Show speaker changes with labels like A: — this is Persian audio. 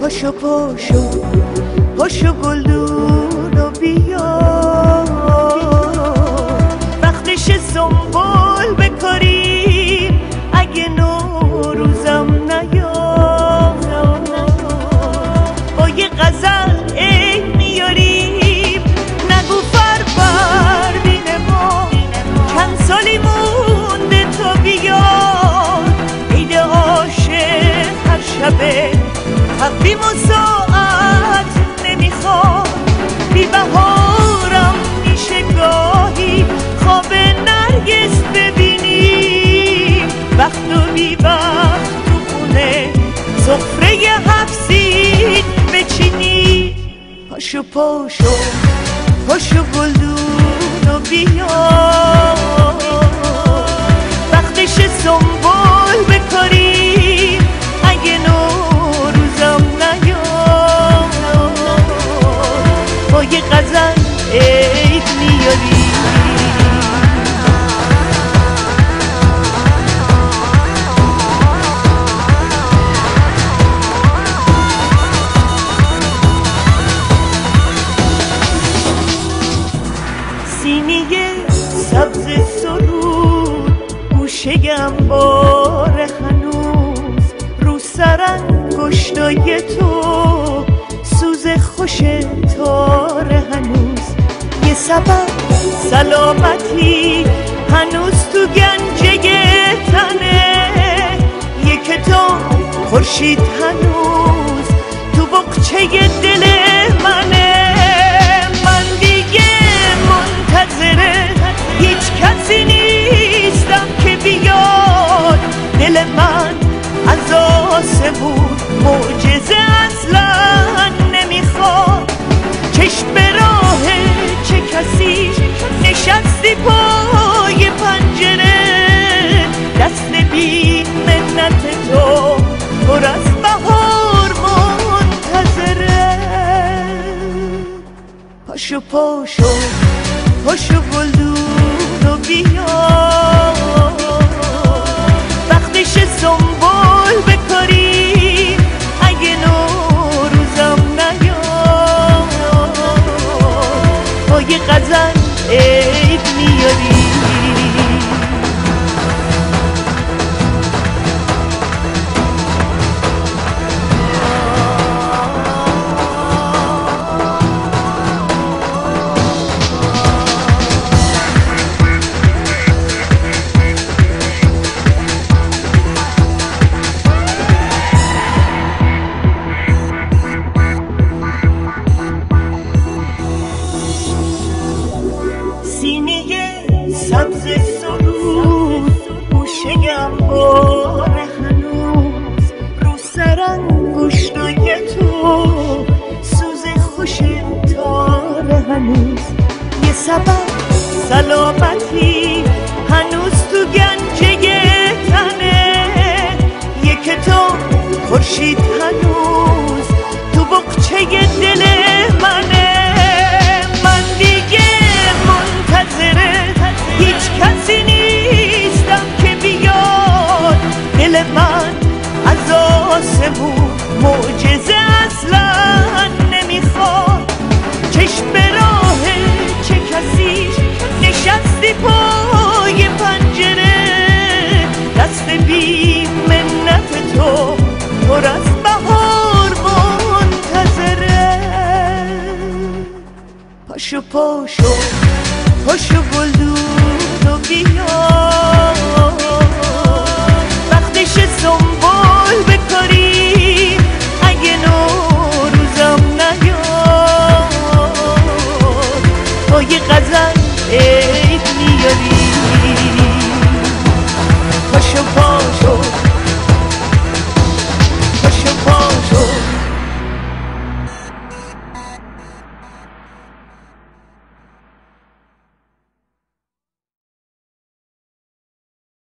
A: Poşu poşu, poşu هفسین بچینی پاشو پاشو پاشو گلدون و بیا. وقتش سنبول بکاریم اگه نوروزم نیاد. با یه غزل گوشه بار هنوز رو سرنگشتای تو. سوز خوش تار هنوز. یه سبب سلامتی هنوز تو گنجه تنه. یه کتاب خورشید هنوز نشستی پای پنجره دست بی منت تو پر از بهار منتظره. پاشو پاشو پاشو گلدون و بیا هنوز یه سبب سلامتی هنوز تو گنجه تنه. یه کتاب خورشید هنوز تو بقچه دل منه. من دیگه منتظره هیچ کسی نیستم که بیاد. دل من از آسمون معجزه اصلا نمی‌خواد. چشم پاشو پاشو گلدون و بیا. وقتش سنبول بکاریم اگه نوروزم نیاد. با یه غزل عید میاری. پاشو پاشو